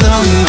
long